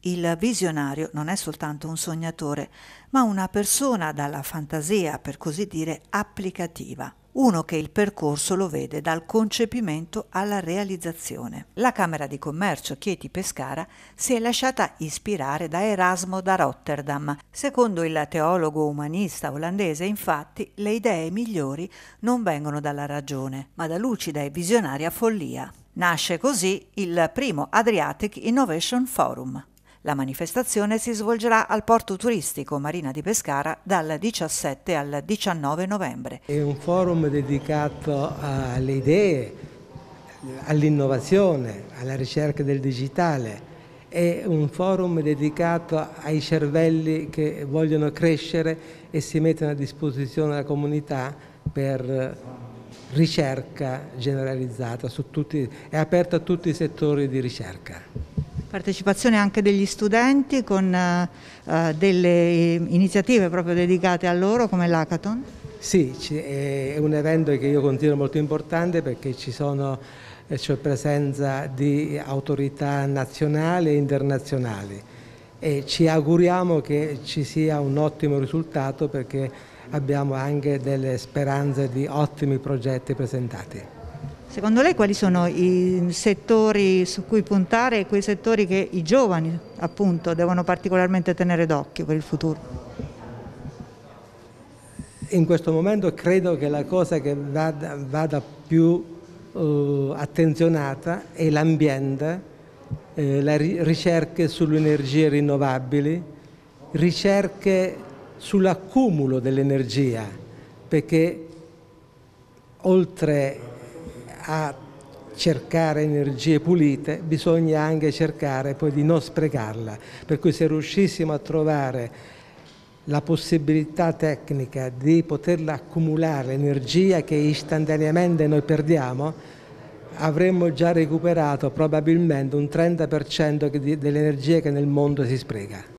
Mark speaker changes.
Speaker 1: Il visionario non è soltanto un sognatore, ma una persona dalla fantasia, per così dire, applicativa uno che il percorso lo vede dal concepimento alla realizzazione. La Camera di Commercio Chieti Pescara si è lasciata ispirare da Erasmo da Rotterdam. Secondo il teologo umanista olandese, infatti, le idee migliori non vengono dalla ragione, ma da lucida e visionaria follia. Nasce così il primo Adriatic Innovation Forum. La manifestazione si svolgerà al porto turistico Marina di Pescara dal 17 al 19 novembre.
Speaker 2: È un forum dedicato alle idee, all'innovazione, alla ricerca del digitale. È un forum dedicato ai cervelli che vogliono crescere e si mettono a disposizione della comunità per ricerca generalizzata, tutti, è aperto a tutti i settori di ricerca.
Speaker 1: Partecipazione anche degli studenti con uh, delle iniziative proprio dedicate a loro come l'Hackathon?
Speaker 2: Sì, è un evento che io considero molto importante perché ci sono eh, c'è presenza di autorità nazionali e internazionali e ci auguriamo che ci sia un ottimo risultato perché abbiamo anche delle speranze di ottimi progetti presentati.
Speaker 1: Secondo lei quali sono i settori su cui puntare e quei settori che i giovani appunto devono particolarmente tenere d'occhio per il futuro?
Speaker 2: In questo momento credo che la cosa che vada, vada più uh, attenzionata è l'ambiente, eh, le ricerche sulle energie rinnovabili, ricerche sull'accumulo dell'energia, perché oltre a cercare energie pulite bisogna anche cercare poi di non sprecarla, per cui se riuscissimo a trovare la possibilità tecnica di poterla accumulare l'energia che istantaneamente noi perdiamo, avremmo già recuperato probabilmente un 30% dell'energia che nel mondo si spreca.